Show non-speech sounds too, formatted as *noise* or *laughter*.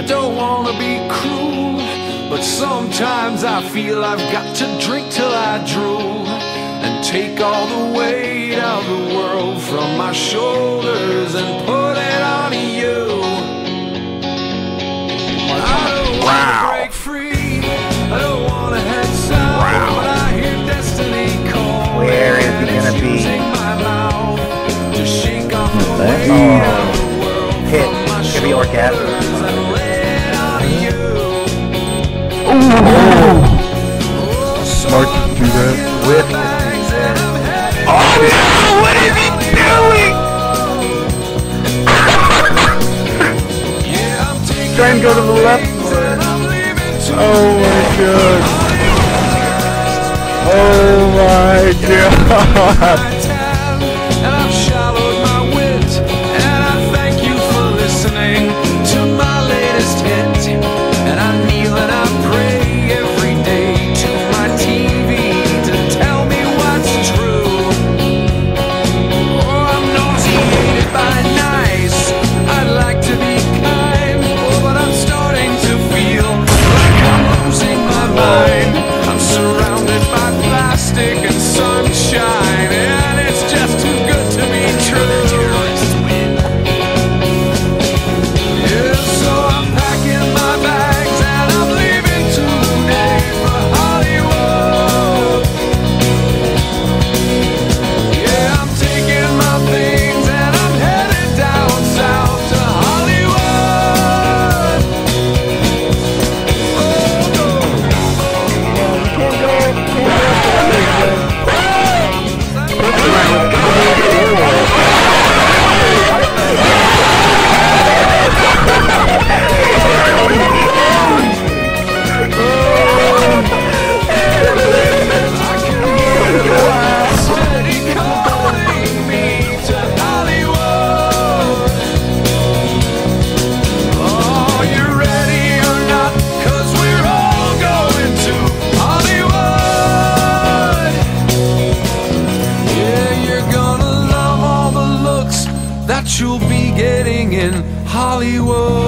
I don't wanna be cruel, but sometimes I feel I've got to drink till I drool and take all the weight of the world from my shoulders and put it on you. wow. Where is he gonna be? Oh. Hit. Could be orgasm. Oh. Smart do that. Whip to do that. Oh no! What is he doing? *laughs* Try and go to the left. Oh my god. Oh my god. *laughs* Hollywood.